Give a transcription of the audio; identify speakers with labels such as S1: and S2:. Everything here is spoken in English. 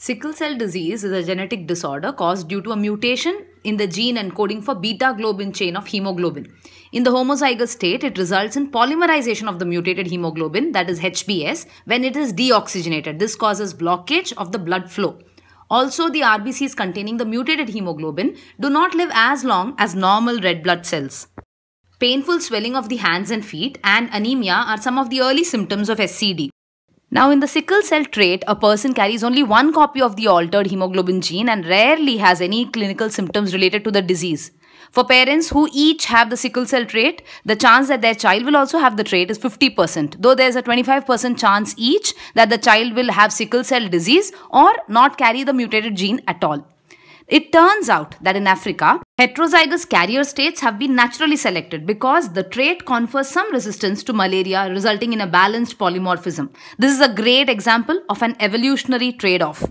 S1: Sickle cell disease is a genetic disorder caused due to a mutation in the gene encoding for beta globin chain of hemoglobin. In the homozygous state, it results in polymerization of the mutated hemoglobin, that is HbS, when it is deoxygenated. This causes blockage of the blood flow. Also, the RBCs containing the mutated hemoglobin do not live as long as normal red blood cells. Painful swelling of the hands and feet and anemia are some of the early symptoms of SCD. Now, in the sickle cell trait, a person carries only one copy of the altered hemoglobin gene and rarely has any clinical symptoms related to the disease. For parents who each have the sickle cell trait, the chance that their child will also have the trait is 50%, though there's a 25% chance each that the child will have sickle cell disease or not carry the mutated gene at all. It turns out that in Africa, heterozygous carrier states have been naturally selected because the trait confers some resistance to malaria, resulting in a balanced polymorphism. This is a great example of an evolutionary trade off.